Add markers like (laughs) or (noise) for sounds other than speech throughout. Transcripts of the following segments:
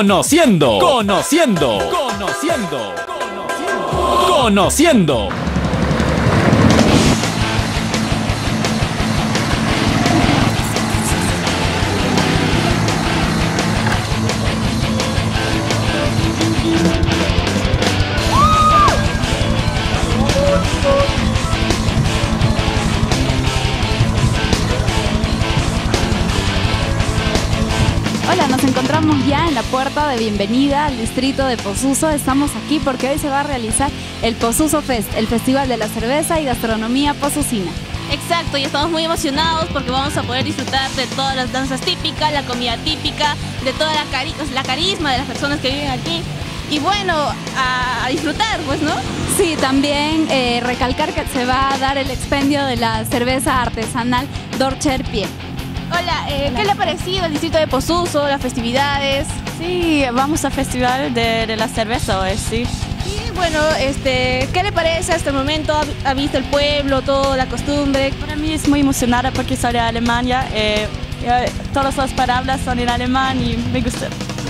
Conociendo, conociendo, conociendo, conociendo, conociendo. Hola, nos encontramos ya en la puerta de bienvenida al distrito de Posuso. Estamos aquí porque hoy se va a realizar el Posuso Fest, el Festival de la Cerveza y Gastronomía Posusina. Exacto, y estamos muy emocionados porque vamos a poder disfrutar de todas las danzas típicas, la comida típica, de toda la, cari la carisma de las personas que viven aquí. Y bueno, a, a disfrutar, pues, ¿no? Sí, también eh, recalcar que se va a dar el expendio de la cerveza artesanal Dorcher Pie. Hola, eh, ¿qué le ha parecido el distrito de Posuso, las festividades? Sí, vamos al festival de, de la cerveza hoy, sí. Y bueno, este, ¿qué le parece hasta el momento? ¿Ha, visto el pueblo, toda la costumbre? Para mí es muy emocionada porque soy de Alemania. eh, eh, todas las palabras son en alemán y me gusta.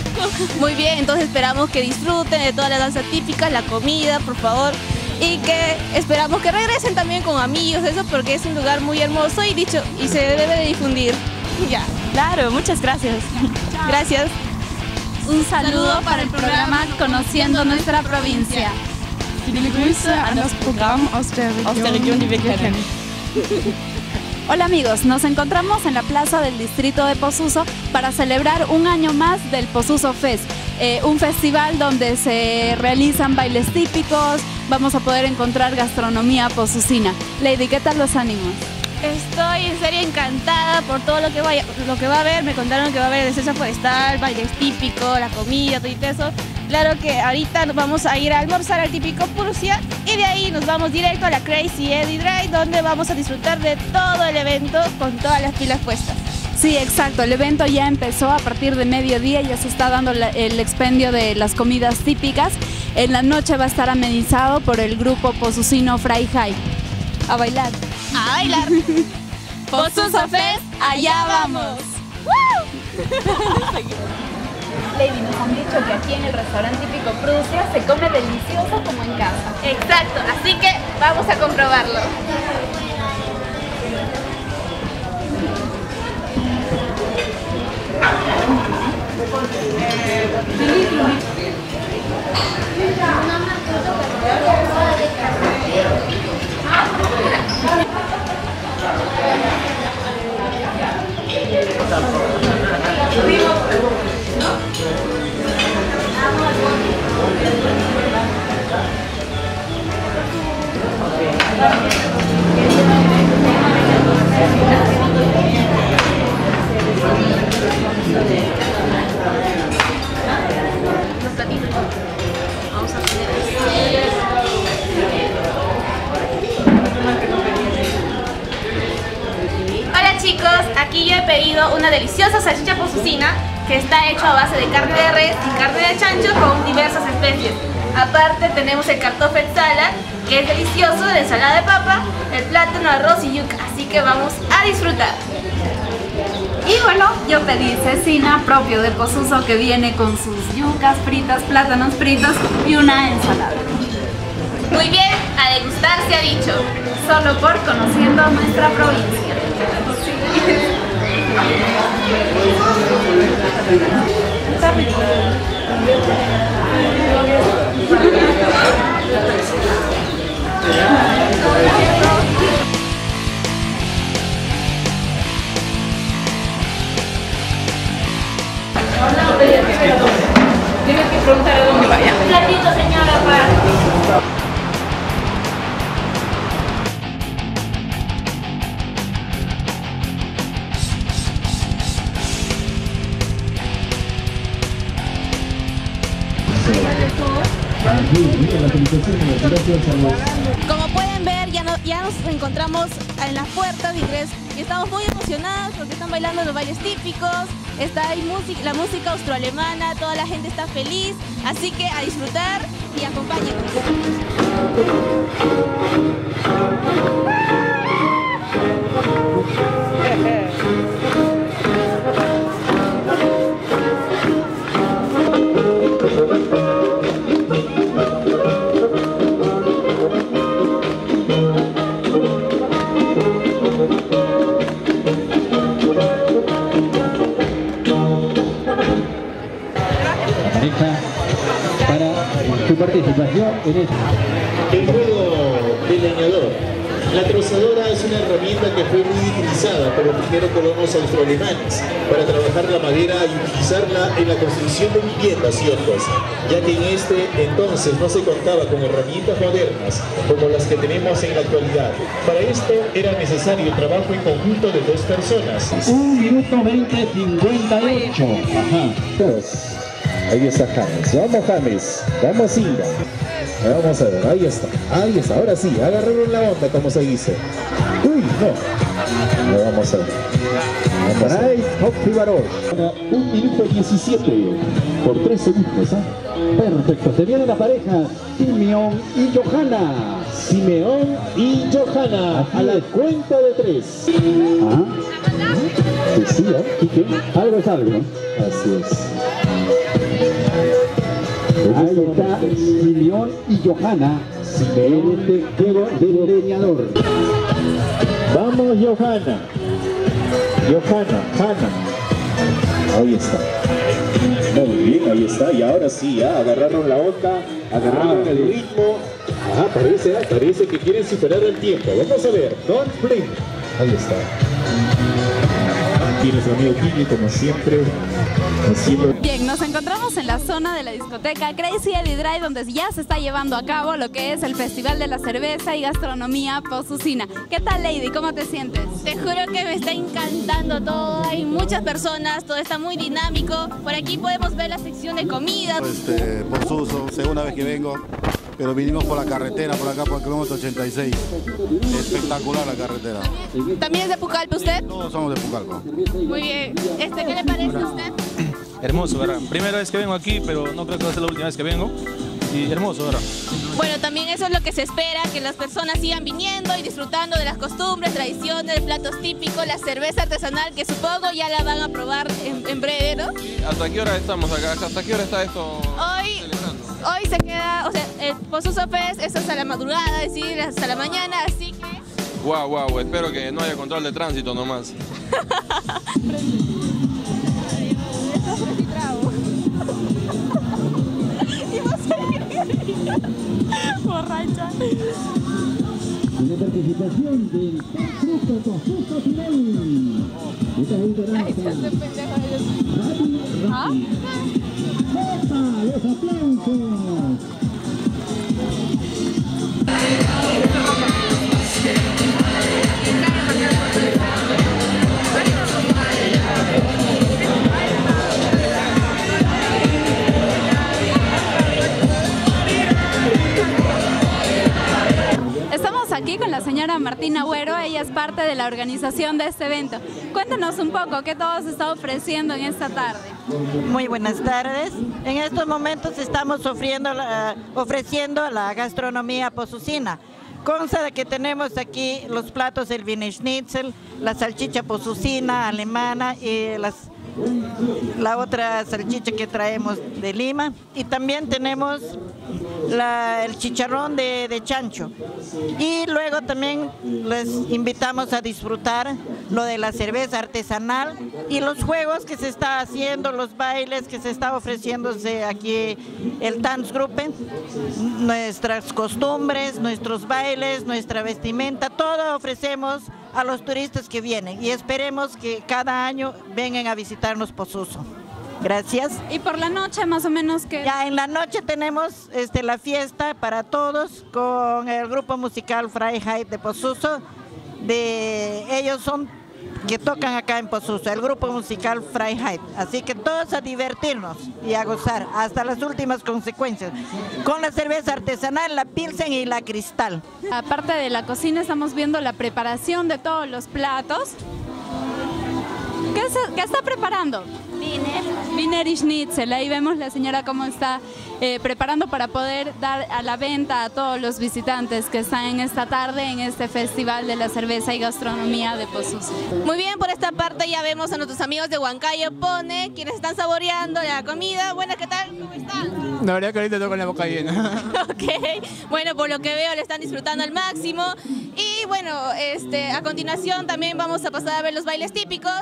(laughs) Muy bien, entonces esperamos que disfruten de toda la danza típica, la comida, por favor. Y que esperamos que regresen también con amigos, eso porque es un lugar muy hermoso y dicho, y se debe de difundir. Ya, Claro, muchas gracias. gracias. Un saludo para el programa Conociendo nuestra provincia. Viele Grüße an das Programm aus der Region, Aus der Region, die wir kennen. Hola amigos, nos encontramos en la plaza del distrito de Posuso para celebrar un año más del Posuso Fest, eh, un festival donde se realizan bailes típicos, vamos a poder encontrar gastronomía posusina. Lady, ¿qué tal los ánimos? Estoy en serio encantada por todo lo que, vaya, lo que va a haber. Me contaron que va a haber defensa forestal, bailes típicos, la comida, todo y eso. Claro que ahorita nos vamos a ir a almorzar al típico Prusia y de ahí nos vamos directo a la Crazy Eddie Drive donde vamos a disfrutar de todo el evento con todas las pilas puestas. Sí, exacto, el evento ya empezó a partir de mediodía, ya se está dando la- el expendio de las comidas típicas. En la noche va a estar amenizado por el grupo posusino Fry High. A bailar. ¡A bailar! (laughs) Posuso Fest, allá vamos. (laughs) Lady, nos han dicho que aquí en el restaurante típico Prusia se come delicioso como en casa. Exacto, así que vamos a comprobarlo. Los a base de carne de res y carne de chancho con diversas especies. Aparte tenemos el cartofel salad que es delicioso, la ensalada de papa, el plátano, arroz y yuca, así que vamos a disfrutar. Y bueno, yo pedí cecina propio de Posuso que viene con sus yucas fritas, plátanos fritos y una ensalada. Muy bien, a degustar se ha dicho. Solo por conociendo nuestra provincia. (laughs) 감사합니다. Ya, no- ya nos encontramos en las puertas de ingreso y estamos muy emocionados porque están bailando los bailes típicos, está ahí la música austroalemana, toda la gente está feliz, así que a disfrutar y acompáñenos. (laughs) participación en este. El juego del leñador. La trozadora es una herramienta que fue muy utilizada por los primeros colonos austroalemanes para trabajar la madera y utilizarla en la construcción de viviendas y otros, ya que en este entonces no se contaba con herramientas modernas como las que tenemos en la actualidad. Para esto era necesario el trabajo en conjunto de dos personas. Un minuto 20, 58. Ajá. Dos. Ahí está James. Vamos James. Vamos Inga. Vamos a ver, ahí está. Ahí está. Ahora sí, agarraron la onda, como se dice. Uy, no. Vamos a ver. Vamos a ver. Un minuto 17 por tres segundos. ¿ah? Perfecto. Se viene la pareja Simeón y Johanna. Simeón y Johanna a la cuenta de tres. Ajá. Sí, sí, ¿eh? ¿Y qué? Algo es algo. Así es. Ahí está Simeón y Johanna en este juego de leñador. Vamos, Johanna. Johanna, Hanna. Ahí está. Muy bien, ahí está. Y ahora sí, ya agarraron la onda, agarraron Ah, el ritmo. Ajá, parece, ah, parece que quieren superar el tiempo. Vamos a ver. Don't blink. Ahí está. Tienes a amigo Kiki, como siempre, haciendo Bien, nos encontramos en la zona de la discoteca Crazy Eddie Drive, donde ya se está llevando a cabo lo que es el Festival de la Cerveza y Gastronomía Posucina. ¿Qué tal, Lady? ¿Cómo te sientes? Te juro que me está encantando todo. Hay muchas personas, todo está muy dinámico. Por aquí podemos ver la sección de comida. este, por Suso, segunda vez que vengo, pero vinimos por la carretera, por acá por el kilómetro 86. Espectacular la carretera. ¿También es de Pucallpa usted? Todos somos de Pucallpa. Muy bien. Este, ¿Qué le parece a usted? Hermoso, ¿verdad? Primera vez que vengo aquí, pero no creo que va a ser la última vez que vengo. Y hermoso, ¿verdad? Bueno, también eso es lo que se espera, que las personas sigan viniendo y disfrutando de las costumbres, tradiciones, platos típicos, la cerveza artesanal, que supongo ya la van a probar en, en breve, ¿no? ¿Hasta qué hora estamos acá? ¿Hasta qué hora está esto? Hoy, hoy se queda, o sea, el Pozuzo Fest es hasta la madrugada, es decir, hasta la mañana, así que Guau, guau, espero que no haya control de tránsito nomás. Borracha. La participación del Fruto Confuso Final. Esta es esperanza. Rápido, rápido. ¡Los aplausos! Aquí con la señora Martina Agüero, ella es parte de la organización de este evento. Cuéntanos un poco qué todo se está ofreciendo en esta tarde. Muy buenas tardes. En estos momentos estamos ofreciendo la, la gastronomía posucina. Consta de que tenemos aquí los platos del Wiener Schnitzel, la salchicha posucina alemana y las, la otra salchicha que traemos de Lima. Y también tenemos el chicharrón de, de chancho. Y luego también les invitamos a disfrutar lo de la cerveza artesanal y los juegos que se está haciendo, los bailes que se está ofreciéndose aquí el Tanzgruppen, nuestras costumbres, nuestros bailes, nuestra vestimenta, todo ofrecemos a los turistas que vienen y esperemos que cada año vengan a visitarnos Posuso. Gracias. Y por la noche más o menos que... Ya en la noche tenemos este, la fiesta para todos con el grupo musical Freiheit de Posuso. De, ellos son que tocan acá en Posuso, el grupo musical Freiheit. Así que todos a divertirnos y a gozar hasta las últimas consecuencias. Con la cerveza artesanal, la Pilsen y la Cristal. Aparte de la cocina estamos viendo la preparación de todos los platos. ¿Qué, se- qué está preparando? Viner. Wiener y Schnitzel. Ahí vemos la señora cómo está eh, preparando para poder dar a la venta a todos los visitantes que están en esta tarde en este Festival de la Cerveza y Gastronomía de Pozuzo. Muy bien, por esta parte ya vemos a nuestros amigos de Huancayo Pone, quienes están saboreando la comida. Bueno, ¿qué tal? ¿Cómo están? La verdad que ahorita tengo con la boca llena. (laughs) Ok, bueno, por lo que veo le están disfrutando al máximo. Y bueno, este, a continuación también vamos a pasar a ver los bailes típicos.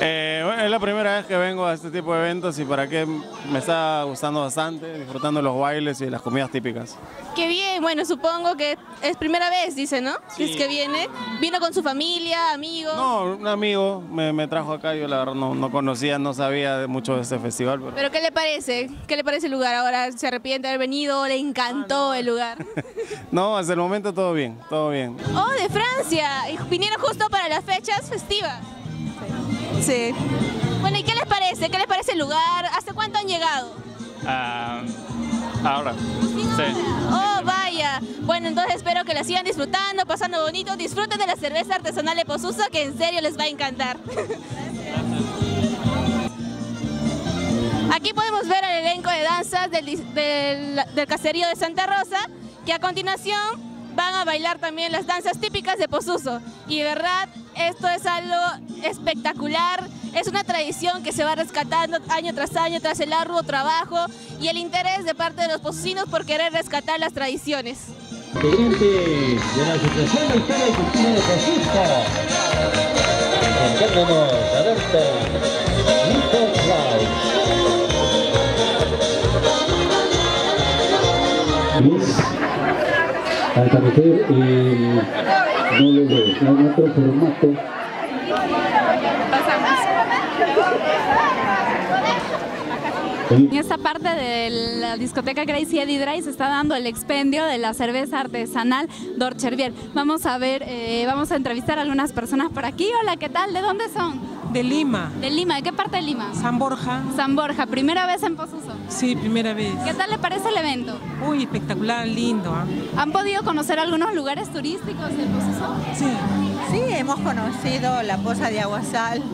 Eh, bueno, es la primera vez que vengo a este tipo de eventos y para qué me está gustando bastante, disfrutando los bailes y las comidas típicas. Qué bien, bueno, supongo que es primera vez, dice, ¿no? Que es que viene. ¿Vino con su familia, amigos? No, un amigo me, me trajo acá, yo la verdad no, no conocía, no sabía mucho de este festival. Pero... ¿Pero qué le parece? ¿Qué le parece el lugar? ¿Ahora se arrepiente de haber venido? ¿Le encantó el lugar? (laughs) No, hasta el momento todo bien, todo bien. ¡Oh, de Francia! Y vinieron justo para las fechas festivas. Sí. Bueno, ¿y qué les parece? ¿Qué les parece el lugar? ¿Hace cuánto han llegado? Ah, ahora. Sí. Oh, vaya. Bueno, entonces espero que la sigan disfrutando, pasando bonito. Disfruten de la cerveza artesanal de Posuso, que en serio les va a encantar. Aquí podemos ver al elenco de danzas del, del, del caserío de Santa Rosa, que a continuación van a bailar también las danzas típicas de Posuso. Y de verdad, esto es algo espectacular. Es una tradición que se va rescatando año tras año tras el arduo trabajo y el interés de parte de los posucinos por querer rescatar las tradiciones. De la Asociación eh, no formato. En esta parte de la discoteca Crazy Eddie Dry se está dando el expendio de la cerveza artesanal Dorchervier. Vamos a ver, eh, vamos a entrevistar a algunas personas por aquí. Hola, ¿qué tal? ¿De dónde son? De Lima. ¿De Lima? ¿De qué parte de Lima? San Borja. San Borja, primera vez en Posuso. Sí, primera vez. ¿Qué tal le parece el evento? Uy, espectacular, lindo. ¿ah? ¿Han podido conocer algunos lugares turísticos de Posuso? Sí. Sí, hemos conocido la poza de Aguasal.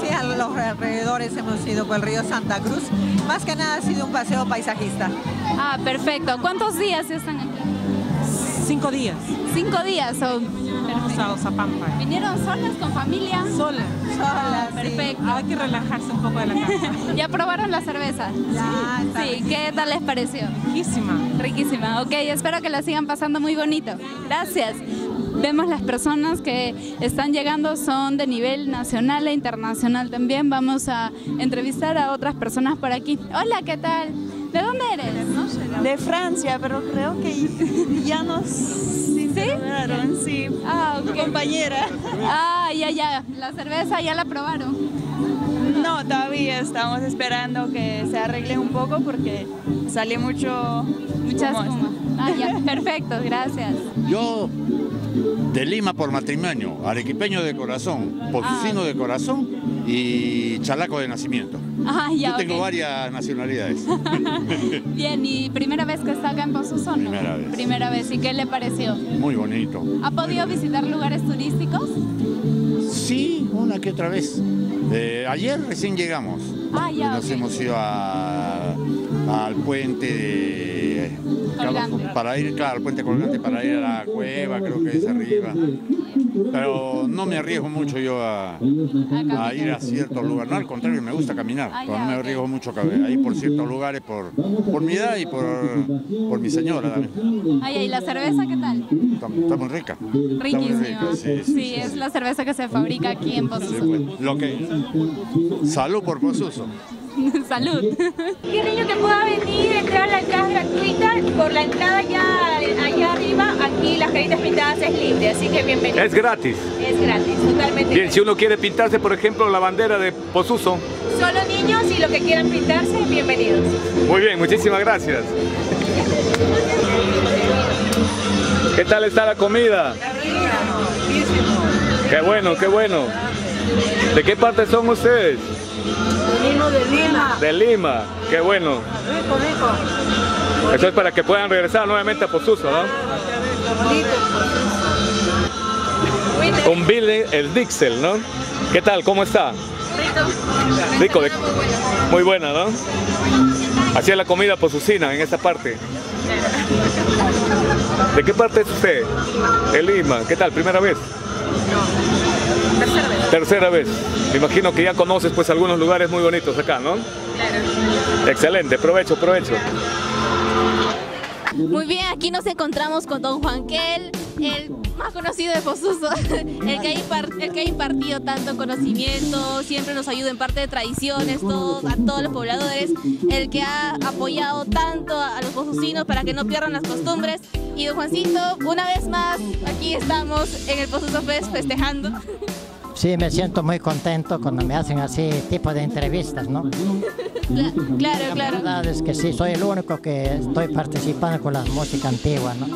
Sí, a los alrededores hemos ido por el río Santa Cruz. Más que nada ha sido un paseo paisajista. Ah, perfecto. ¿Cuántos días están aquí? Cinco días. Cinco días son. Vamos a Ozapampa. ¿Vinieron solas, con familia? Sola. Sola, perfecto. Hay que relajarse un poco de la casa. (laughs) ¿Ya probaron la cerveza? Ya, está Sí, ¿qué tal les pareció? Riquísima. Riquísima. Ok, espero que la sigan pasando muy bonito. Gracias. Vemos las personas que están llegando son de nivel nacional e internacional también. Vamos a entrevistar a otras personas por aquí. Hola, ¿qué tal? ¿De dónde eres? De Francia, pero creo que ya nos sí. Ah. Compañera. Ah, ya, ya. La cerveza ya la probaron. No, todavía estamos esperando que se arregle un poco porque sale mucho... Mucha humo. espuma. Ah, ya. Perfecto, gracias. Yo de Lima por matrimonio, arequipeño de corazón, posucino de corazón y chalaco de nacimiento. (laughs) Ah, ya, Yo tengo varias nacionalidades. (laughs) Bien, ¿y primera vez que está acá en Pozuzo? no? Primera vez. Primera vez. ¿Y qué le pareció? Muy bonito. ¿Ha podido visitar lugares turísticos? Sí, una que otra vez. Eh, ayer recién llegamos. Ah, ya, Nos hemos ido a- al puente de... Colgante. Para ir, claro, al puente colgante, para ir a la cueva, creo que es arriba. Pero no me arriesgo mucho yo a, a ir a ciertos lugares. No, al contrario, me gusta caminar. Ah, pero no me arriesgo mucho a ir por ciertos lugares por, por mi edad y por, por mi señora también. Ay, ¿y la cerveza qué tal? Está, está muy rica. Riquísima. sí, Sí, sí, es la cerveza que se fabrica aquí en Sí, Pozuzo. pues, lo que... Salud por Posuso. (laughs) Salud. Qué niño que pueda venir, entrar a la es gratuita. Por la entrada ya aquí las caritas pintadas es libre, así que bienvenido. Es gratis. Es gratis, totalmente Bien, si uno quiere pintarse, por ejemplo, la bandera de Posuso. Solo niños y los que quieran pintarse, bienvenidos. Muy bien, muchísimas gracias. ¿Qué tal está la comida? Qué bueno, qué bueno. ¿De qué parte son ustedes? Venimos de Lima. De Lima. Qué bueno. Rico, rico. Eso es para que puedan regresar nuevamente a Posuso, ¿no? Un Billy, el Dixel, ¿no? ¿Qué tal? ¿Cómo está? Rico, de- muy buena, ¿no? Es la comida posucina en esta parte. (laughs) ¿De qué parte es usted? De Lima. ¿Qué tal? ¿Primera vez? Tercera vez. Tercera vez. Me imagino que ya conoces pues algunos lugares muy bonitos acá, ¿no? Excelente, provecho, provecho. Muy bien, aquí nos encontramos con don Juanquel, el más conocido de Posuso, (laughs) el que, ha impartido tanto conocimiento, siempre nos ayuda en parte de tradiciones, todos, a todos los pobladores, el que ha apoyado tanto a, los posucinos para que no pierdan las costumbres. Y don Juancito, una vez más, aquí estamos en el Posuso Fest festejando. (laughs) Sí, me siento muy contento cuando me hacen así tipo de entrevistas, ¿no? Claro, La claro. verdad es que sí, soy el único que estoy participando con la música antigua, ¿no?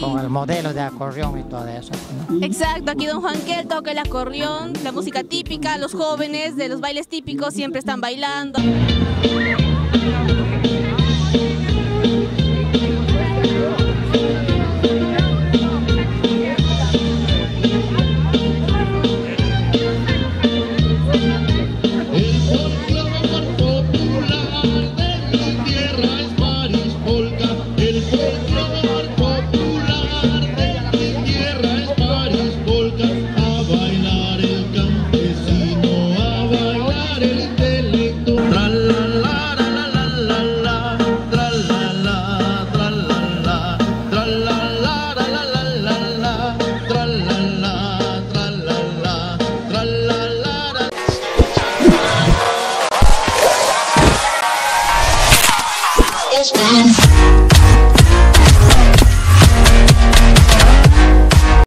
Con el modelo de acordeón y todo eso. ¿no? Exacto, aquí don Juanquel toca el acordeón, la música típica, los jóvenes de los bailes típicos siempre están bailando.